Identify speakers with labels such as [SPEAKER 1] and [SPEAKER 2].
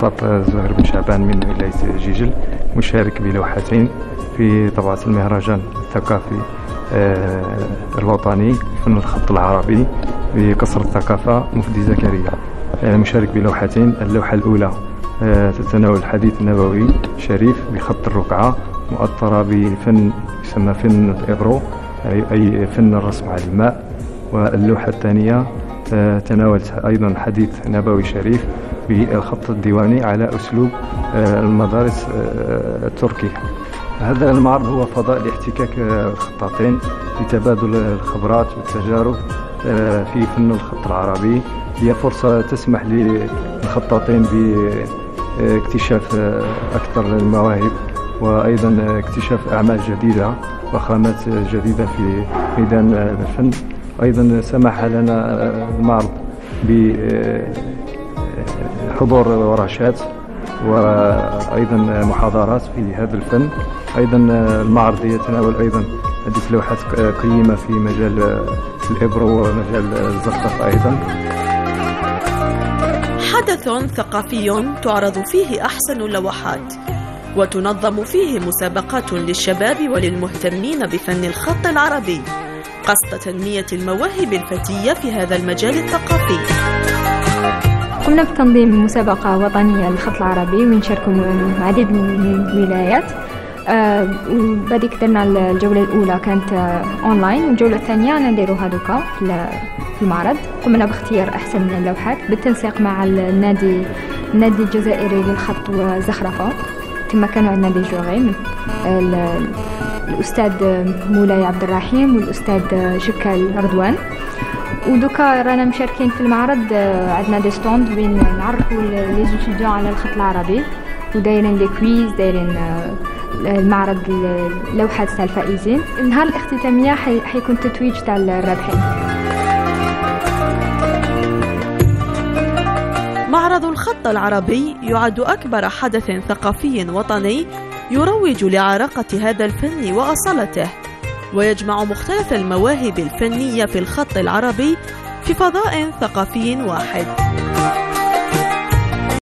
[SPEAKER 1] خطاط زهير بن شعبان من ولاية جيجل مشارك بلوحتين في طبعة المهرجان الثقافي آه، الوطني فن الخط العربي بقصر الثقافة مفدي زكريا. آه، مشارك بلوحتين اللوحة الأولى آه، تتناول حديث نبوي شريف بخط الرقعة مؤطرة بفن يسمى فن الإبرو أي فن الرسم على الماء. واللوحة الثانية تناولت أيضا حديث نبوي شريف بالخط الديواني على أسلوب آه، المدارس آه، التركية هذا المعرض هو فضاء لاحتكاك آه، الخطاطين لتبادل الخبرات والتجارب في فن الخط العربي. هي فرصة تسمح للخطاطين باكتشاف أكثر المواهب وأيضا اكتشاف أعمال جديدة وخامات جديدة في ميدان الفن. أيضا سمح لنا المعرض بحضور ورشات وأيضا محاضرات في هذا الفن. أيضا المعرض يتناول أيضا عدة لوحات قيمة في مجال الإبرو ومجال الزخرف أيضا.
[SPEAKER 2] حدث ثقافي تعرض فيه أحسن اللوحات وتنظم فيه مسابقات للشباب وللمهتمين بفن الخط العربي. قصد تنمية المواهب الفتية في هذا المجال الثقافي.
[SPEAKER 3] قمنا بتنظيم مسابقة وطنية للخط العربي وين شاركوا عديد من الولايات. آه بعد درنا الجولة الأولى كانت أونلاين والجولة الثانية نديرو هذوكا في المعرض. قمنا باختيار أحسن اللوحات بالتنسيق مع النادي النادي الجزائري للخط والزخرفة كما كانوا عندنا دي جوغي الأستاذ مولاي عبد الرحيم والأستاذ شكال رضوان ودوكا رانا مشاركين في المعرض عندنا دي ستوند وين نعرفوا لي ستوديون على الخط العربي ودايرين دي كويز دايرين المعرض اللوحات تاع الفائزين النهار الاختتامية حيكون تتويج تاع الرابحين.
[SPEAKER 2] معرض الخط العربي يعد أكبر حدث ثقافي وطني يروج لعراقة هذا الفن وأصالته ويجمع مختلف المواهب الفنية في الخط العربي في فضاء ثقافي واحد.